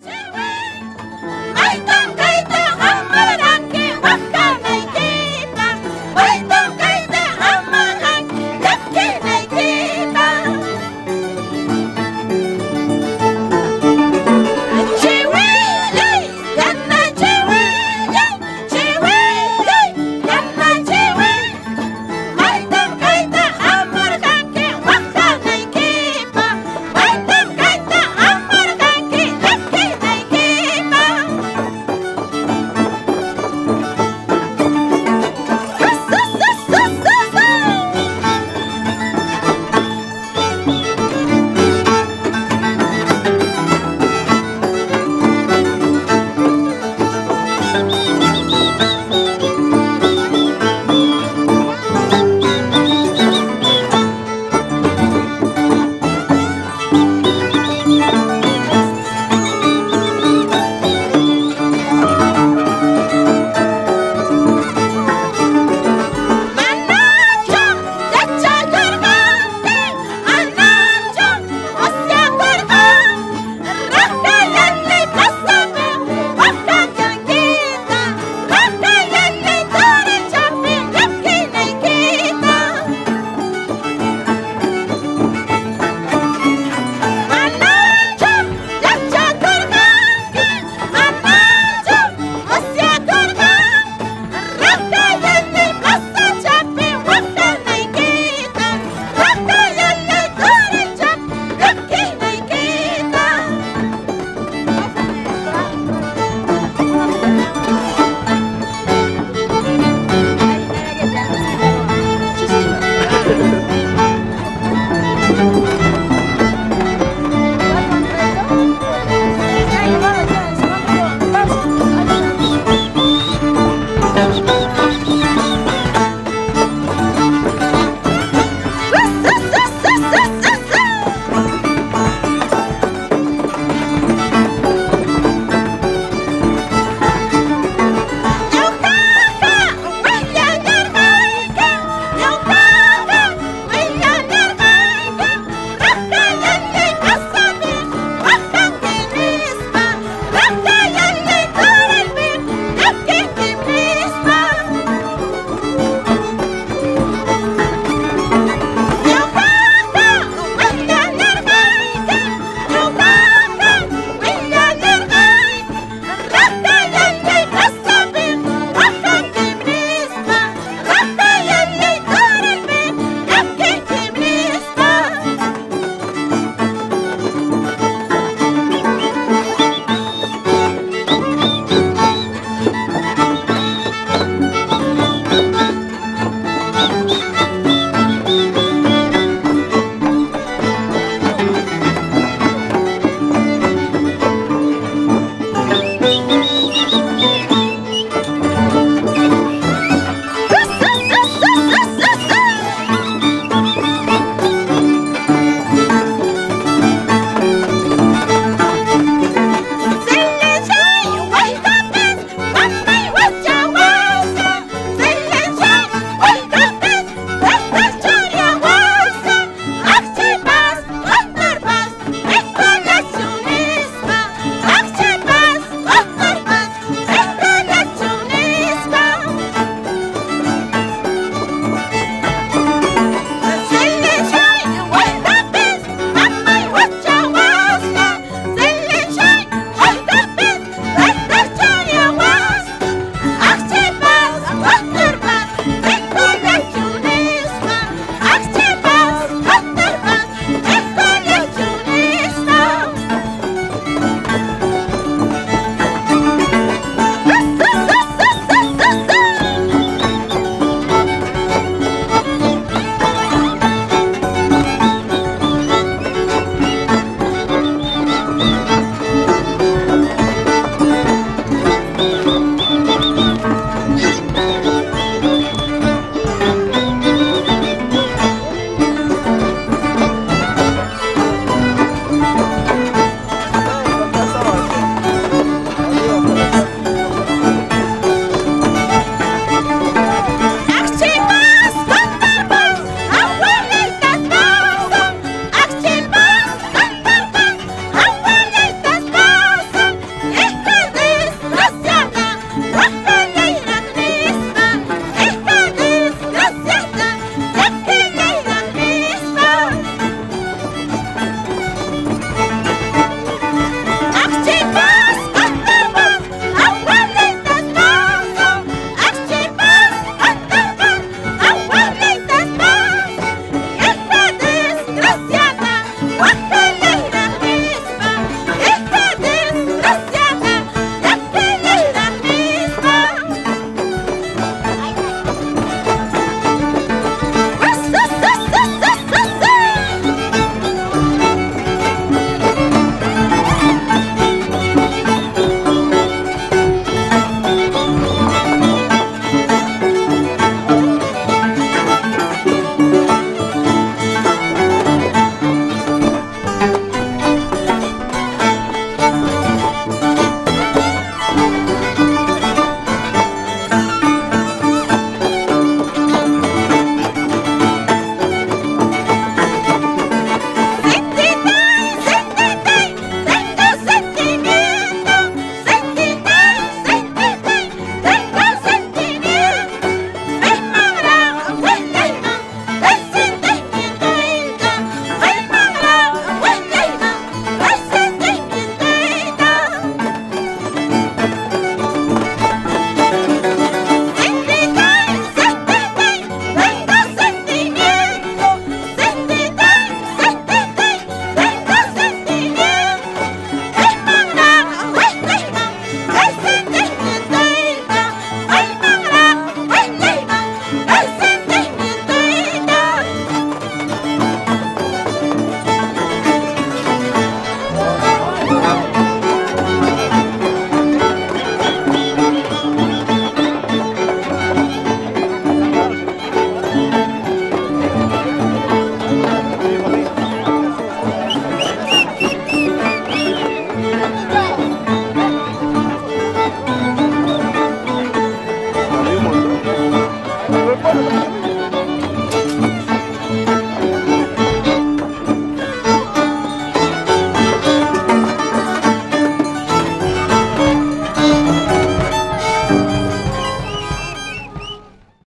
Choo-choo!